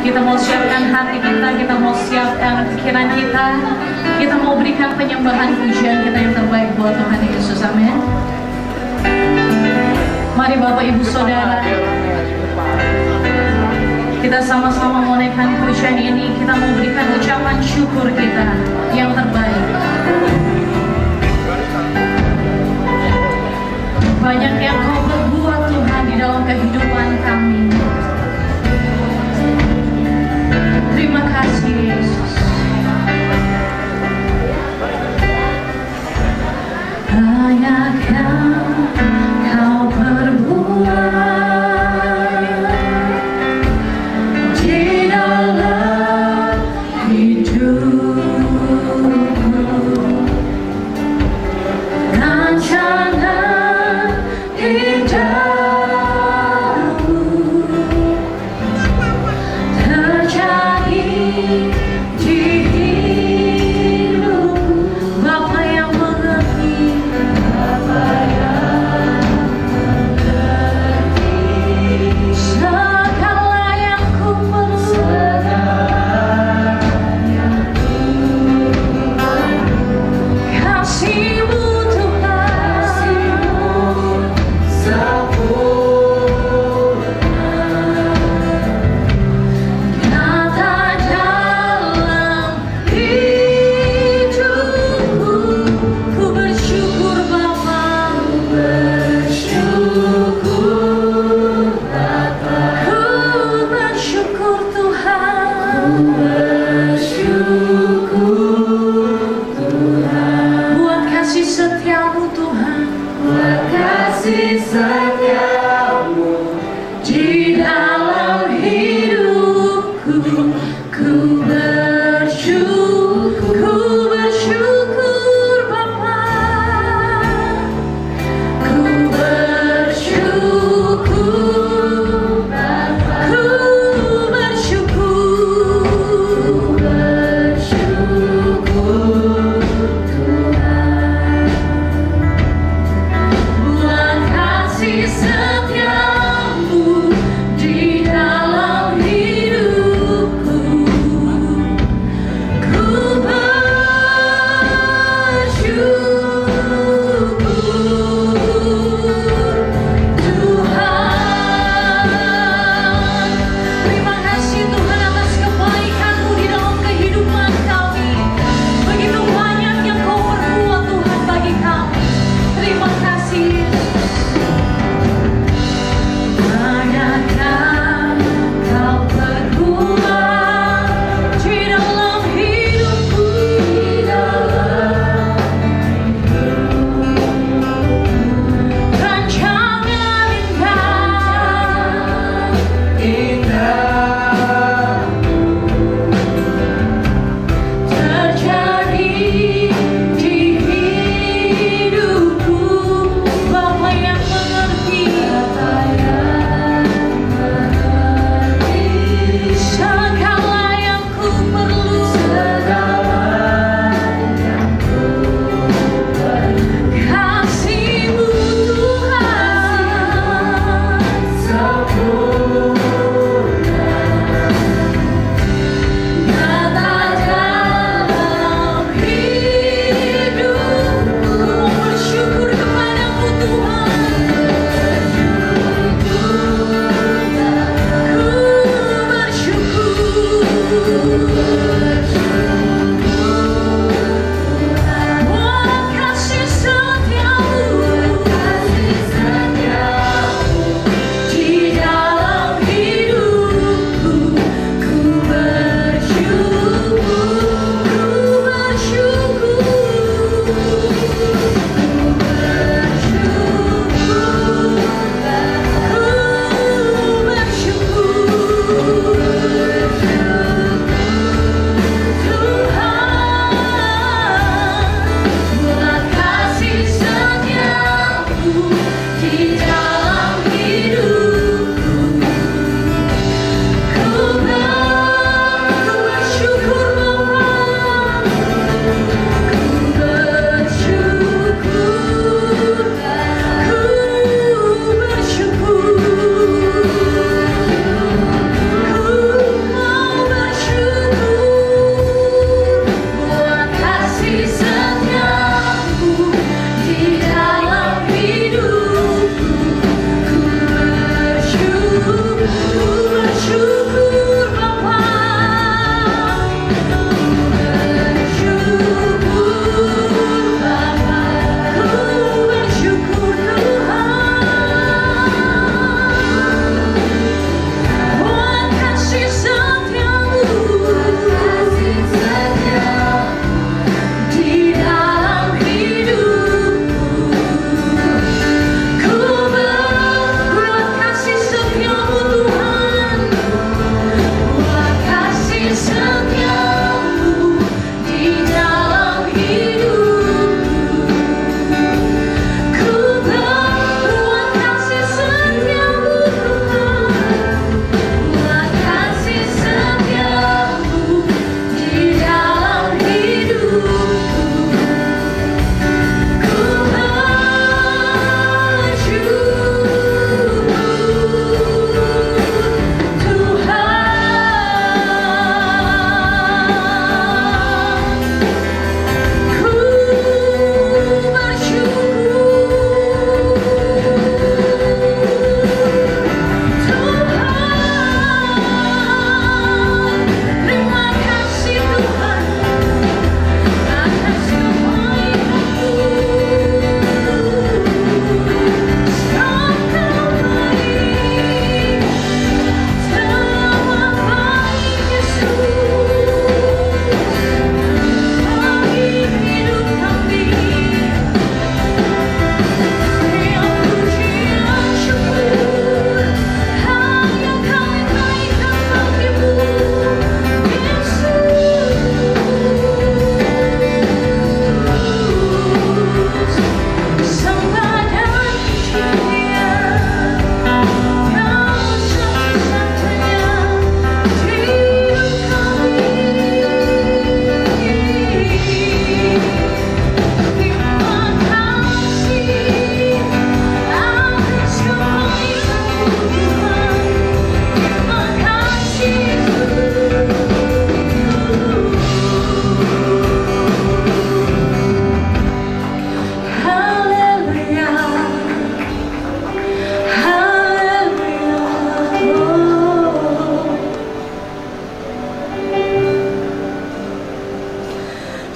Kita mau siapkan hati kita, kita mau siapkan pikiran kita, kita mau berikan penyembahan pujian kita yang terbaik buat Tuhan Yesus. Amin. Mari Bapak Ibu Saudara Kita sama-sama menaikkan pujian ini Kita mau berikan ucapan syukur kita Yang terbaik Banyak yang kau berbuat Tuhan di dalam kehidupan Yeah.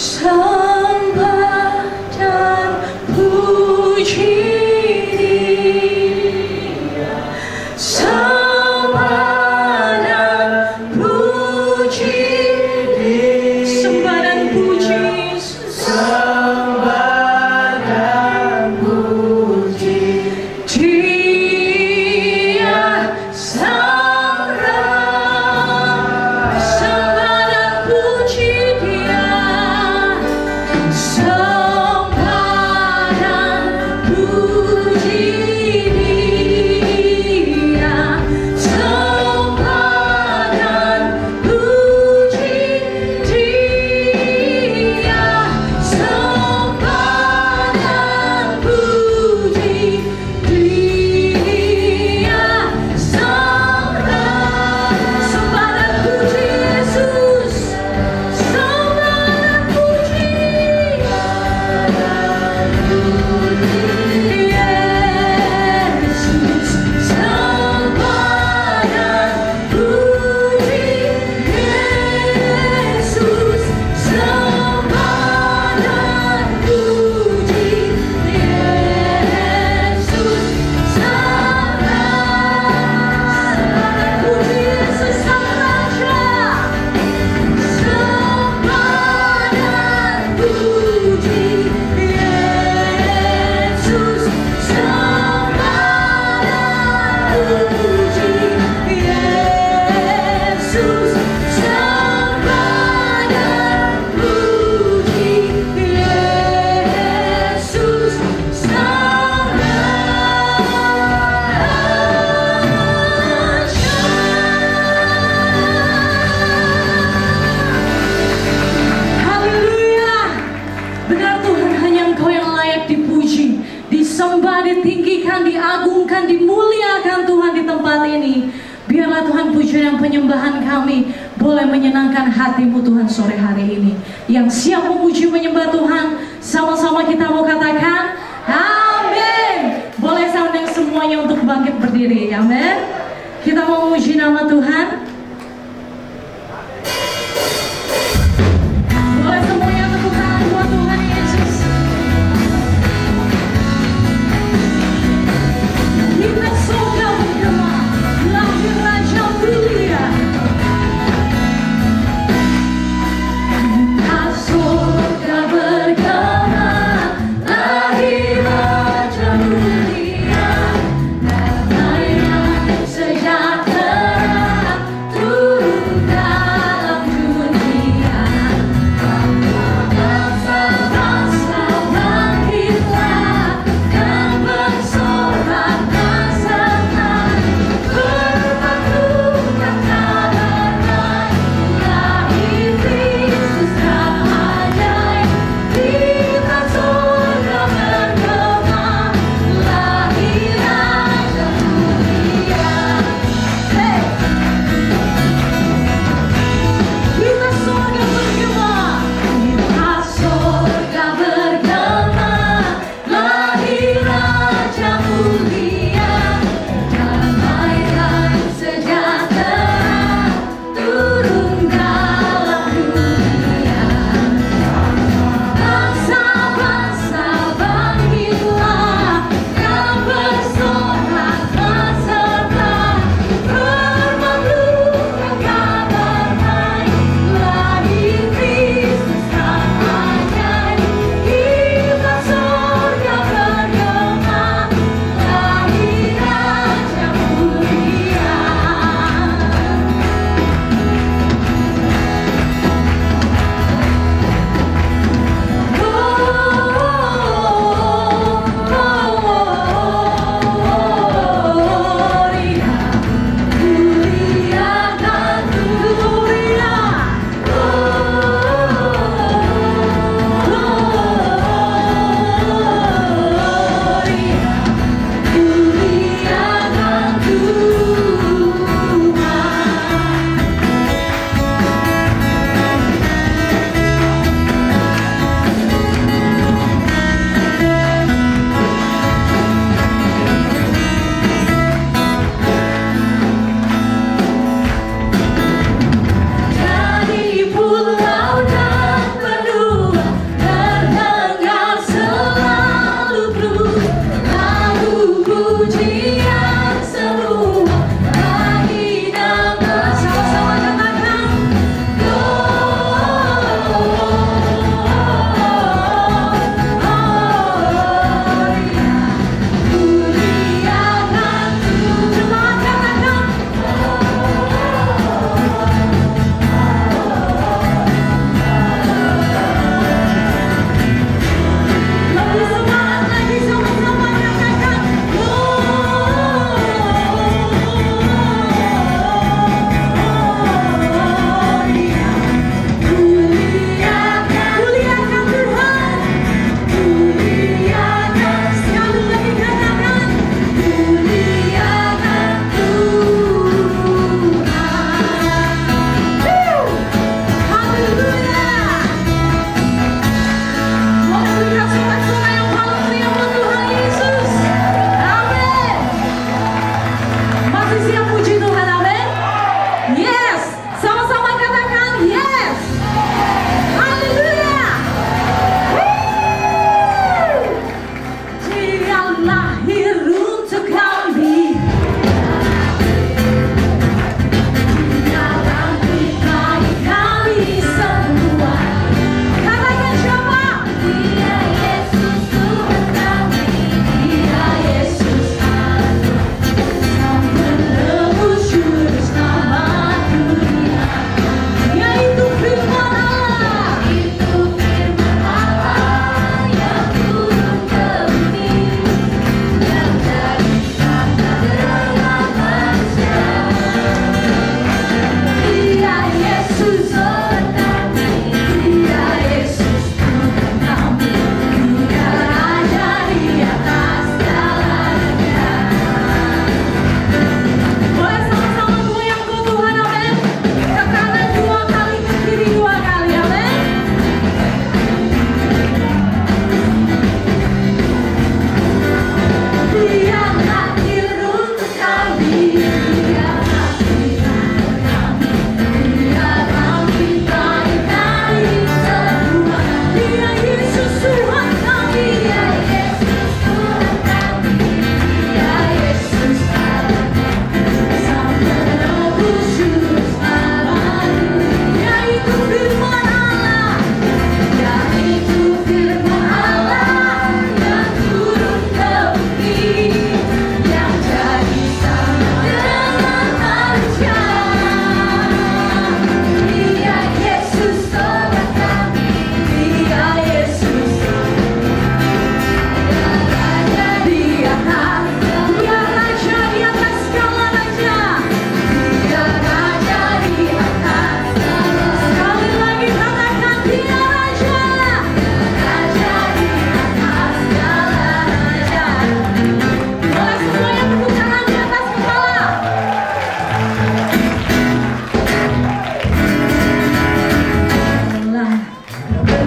伤 Tuhan pujian dan penyembahan kami boleh menyenangkan hatimu Tuhan sore hari ini. Yang siap memuji menyembah Tuhan, sama-sama kita mau katakan, Amin. Boleh saya undang semuanya untuk bangkit berdiri, Amin. Kita mau memuji nama Tuhan.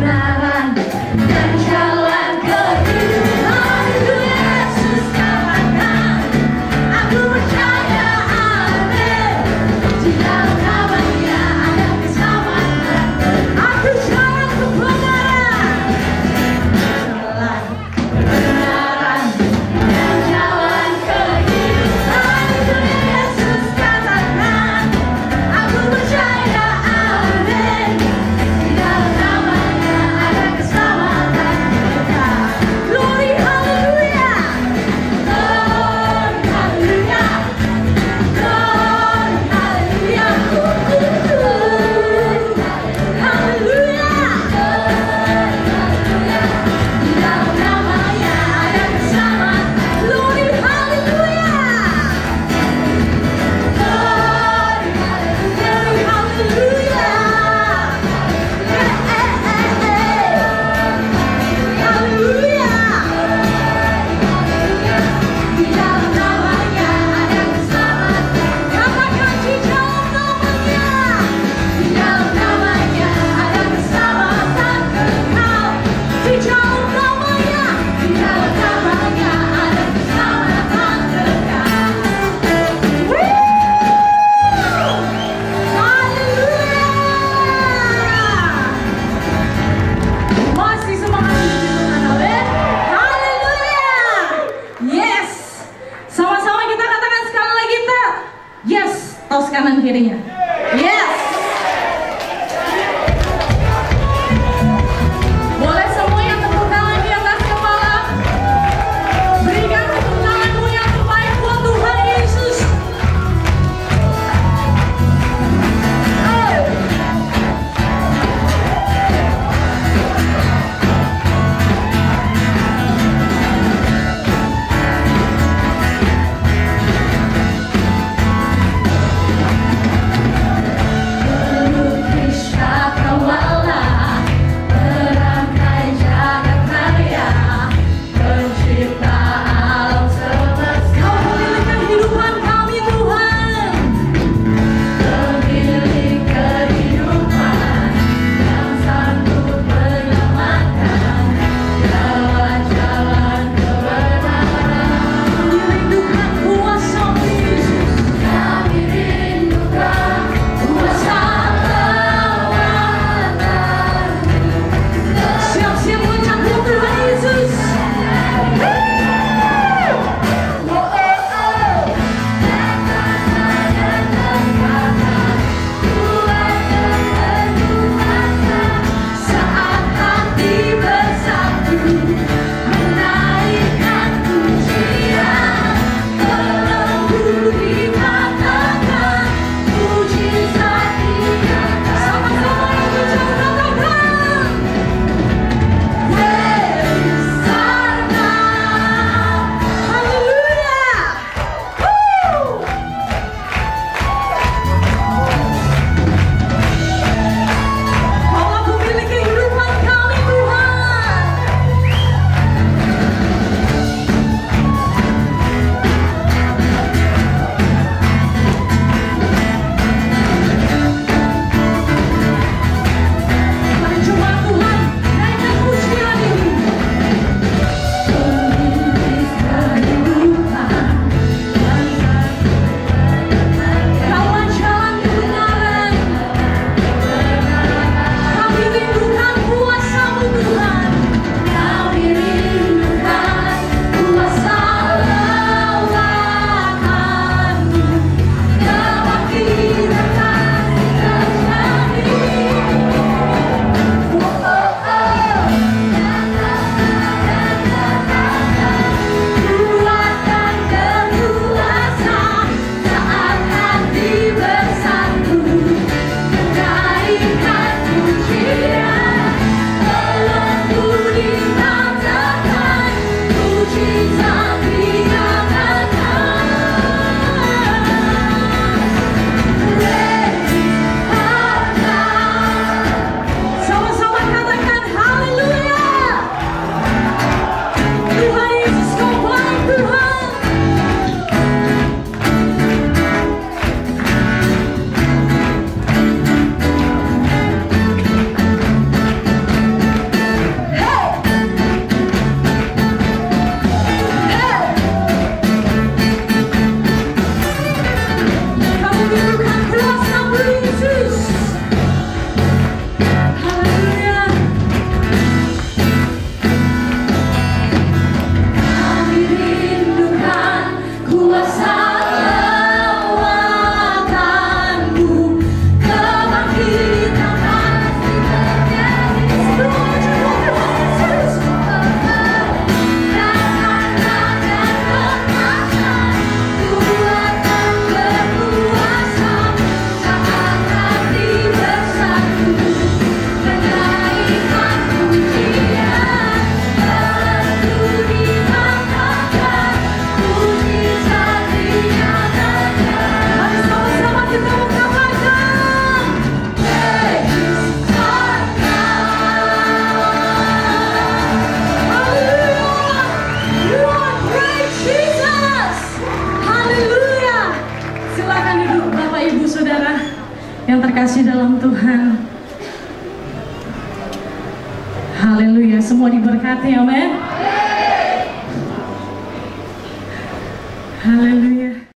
nada.